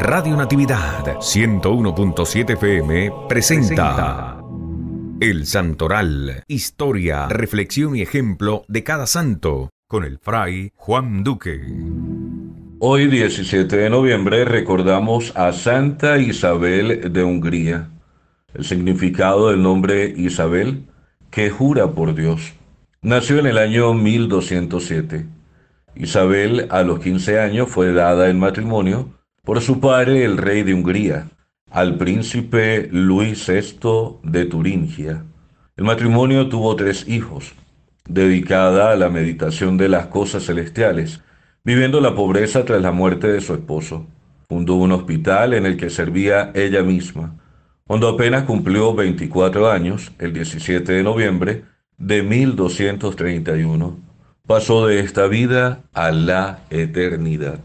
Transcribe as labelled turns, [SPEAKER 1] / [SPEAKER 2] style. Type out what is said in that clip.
[SPEAKER 1] Radio Natividad 101.7 FM presenta El Santoral, historia, reflexión y ejemplo de cada santo con el fray Juan Duque.
[SPEAKER 2] Hoy 17 de noviembre recordamos a Santa Isabel de Hungría. El significado del nombre Isabel, que jura por Dios. Nació en el año 1207. Isabel a los 15 años fue dada en matrimonio por su padre el rey de Hungría, al príncipe Luis VI de Turingia. El matrimonio tuvo tres hijos, dedicada a la meditación de las cosas celestiales, viviendo la pobreza tras la muerte de su esposo. Fundó un hospital en el que servía ella misma. Cuando apenas cumplió 24 años, el 17 de noviembre, de 1231. Pasó de esta vida a la eternidad.